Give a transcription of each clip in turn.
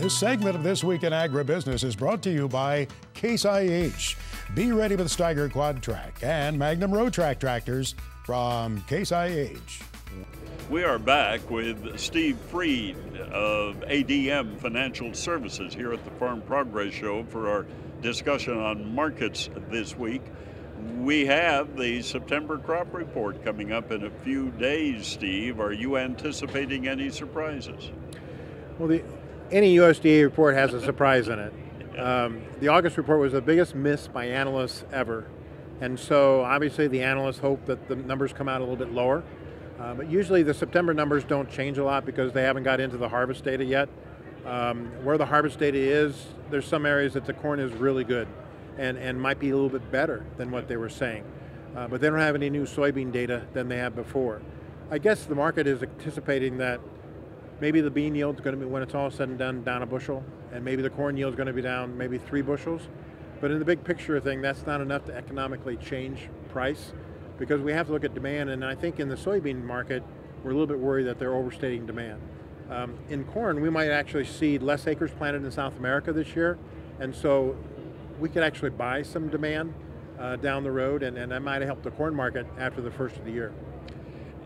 This segment of This Week in Agribusiness is brought to you by Case IH. Be ready with Steiger Quadtrac and Magnum Rowtrac tractors from Case IH. We are back with Steve Freed of ADM Financial Services here at the Farm Progress Show for our discussion on markets this week. We have the September crop report coming up in a few days, Steve. Are you anticipating any surprises? Well, the, any USDA report has a surprise in it. Um, the August report was the biggest miss by analysts ever. And so obviously the analysts hope that the numbers come out a little bit lower. Uh, but usually the September numbers don't change a lot because they haven't got into the harvest data yet. Um, where the harvest data is, there's some areas that the corn is really good and, and might be a little bit better than what they were saying. Uh, but they don't have any new soybean data than they had before. I guess the market is anticipating that maybe the bean yield is going to be, when it's all said and done, down a bushel, and maybe the corn yield is going to be down maybe three bushels. But in the big picture thing, that's not enough to economically change price because we have to look at demand. And I think in the soybean market, we're a little bit worried that they're overstating demand. Um, in corn, we might actually see less acres planted in South America this year, and so we could actually buy some demand uh, down the road, and, and that might help the corn market after the first of the year.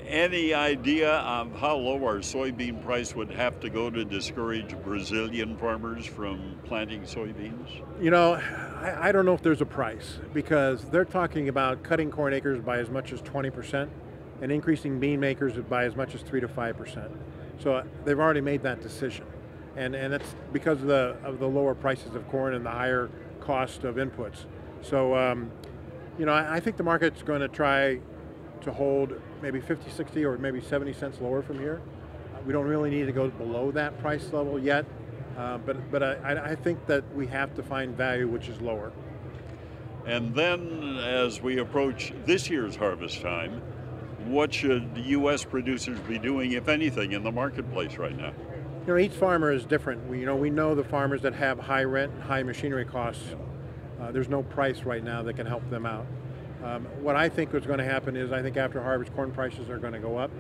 Any idea of how low our soybean price would have to go to discourage Brazilian farmers from planting soybeans? You know, I, I don't know if there's a price because they're talking about cutting corn acres by as much as 20% and increasing bean makers by as much as 3 to 5%. So uh, they've already made that decision. And, and it's because of the, of the lower prices of corn and the higher cost of inputs. So, um, you know, I, I think the market's going to try to hold maybe 50, 60, or maybe 70 cents lower from here. We don't really need to go below that price level yet, uh, but, but I, I think that we have to find value which is lower. And then as we approach this year's harvest time, what should U.S. producers be doing, if anything, in the marketplace right now? You know, each farmer is different. We, you know, we know the farmers that have high rent, high machinery costs. Uh, there's no price right now that can help them out. Um, what I think is going to happen is I think after harvest corn prices are going to go up.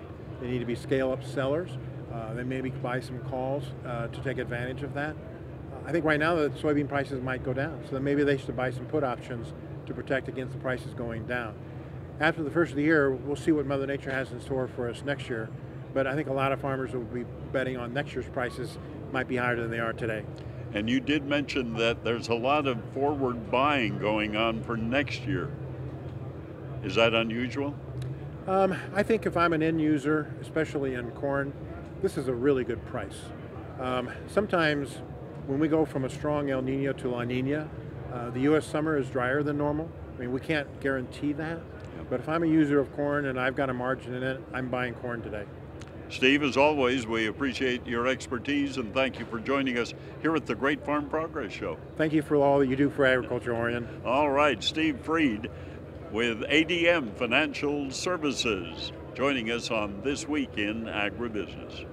They need to be scale up sellers. Uh, they maybe buy some calls uh, to take advantage of that. Uh, I think right now the soybean prices might go down, so then maybe they should buy some put options to protect against the prices going down. After the first of the year, we'll see what Mother Nature has in store for us next year. But I think a lot of farmers will be betting on next year's prices might be higher than they are today. And you did mention that there's a lot of forward buying going on for next year. Is that unusual? Um, I think if I'm an end user, especially in corn, this is a really good price. Um, sometimes when we go from a strong El Nino to La Nina, uh, the U.S. summer is drier than normal. I mean, we can't guarantee that. But if I'm a user of corn and I've got a margin in it, I'm buying corn today. Steve, as always, we appreciate your expertise and thank you for joining us here at the Great Farm Progress Show. Thank you for all that you do for agriculture, Orion. All right, Steve Freed with ADM Financial Services, joining us on This Week in Agribusiness.